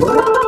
Whoa!